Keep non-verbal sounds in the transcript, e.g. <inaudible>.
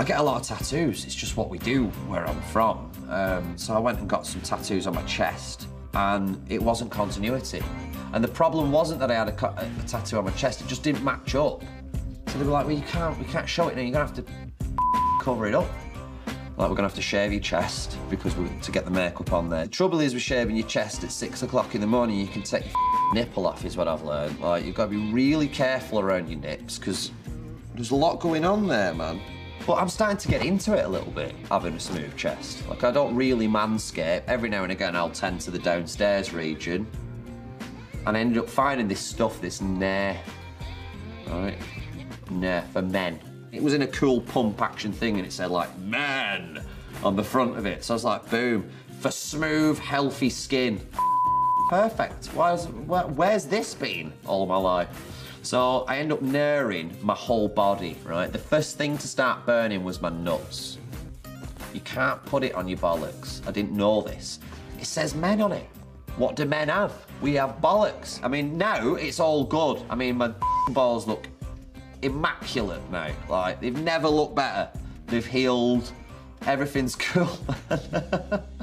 I get a lot of tattoos. It's just what we do where I'm from. Um, so I went and got some tattoos on my chest, and it wasn't continuity. And the problem wasn't that I had a, a tattoo on my chest; it just didn't match up. So they were like, "Well, you can't, we can't show it now. You're gonna have to <laughs> cover it up." Like we're gonna have to shave your chest because we're to get the makeup on there. The trouble is with shaving your chest at six o'clock in the morning, you can take your <laughs> nipple off, is what I've learned. Like you've got to be really careful around your nips because there's a lot going on there, man. But I'm starting to get into it a little bit, having a smooth chest. Like I don't really manscape. Every now and again, I'll tend to the downstairs region, and I ended up finding this stuff, this Nair, right? Nair for men. It was in a cool pump action thing and it said like man on the front of it. So I was like, boom, for smooth, healthy skin. Perfect. Where's, where, where's this been all my life? So I end up nairing my whole body, right? The first thing to start burning was my nuts. You can't put it on your bollocks. I didn't know this. It says men on it. What do men have? We have bollocks. I mean, now it's all good. I mean, my <laughs> balls look immaculate now. Like, they've never looked better. They've healed. Everything's <laughs> cool. <laughs>